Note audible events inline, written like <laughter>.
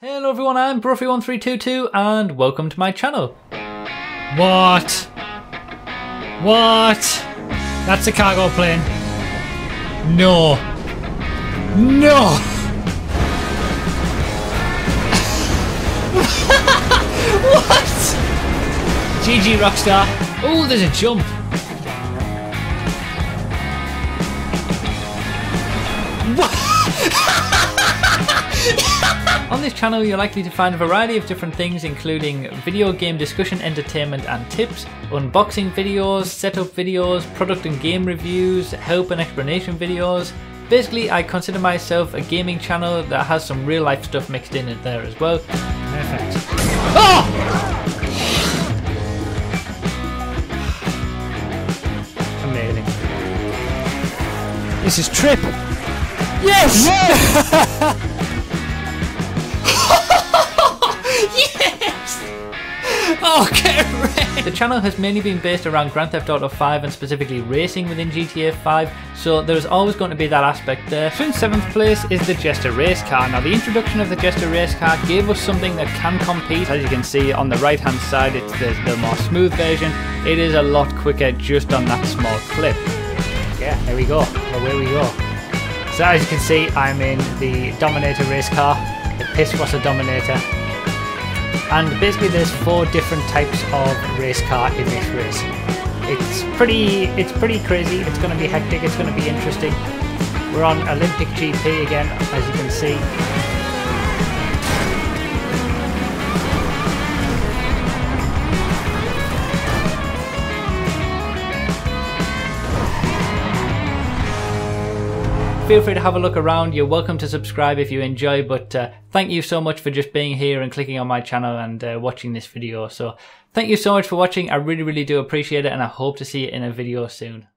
Hello everyone, I'm Broughy1322 and welcome to my channel. What? What? That's a cargo plane. No. No! <laughs> what? GG Rockstar. Oh, there's a jump. On <laughs> this channel you're likely to find a variety of different things including video game discussion, entertainment and tips, unboxing videos, setup videos, product and game reviews, help and explanation videos. Basically I consider myself a gaming channel that has some real life stuff mixed in it there as well. Perfect. Oh! Amazing. This is Trip. Yes! yes! <laughs> <laughs> <laughs> Oh, get ready! The channel has mainly been based around Grand Theft Auto 5 and specifically racing within GTA 5, so there's always going to be that aspect there. So in seventh place is the Jester race car. Now the introduction of the Jester race car gave us something that can compete. As you can see on the right hand side it's the, the more smooth version. It is a lot quicker just on that small clip. Yeah, there we go. Away we go. So as you can see I'm in the Dominator race car, the Pisswasser Dominator. And basically there's four different types of race car in this race. It's pretty it's pretty crazy, it's gonna be hectic, it's gonna be interesting. We're on Olympic GP again, as you can see. Feel free to have a look around. You're welcome to subscribe if you enjoy, but uh, thank you so much for just being here and clicking on my channel and uh, watching this video. So thank you so much for watching. I really, really do appreciate it and I hope to see you in a video soon.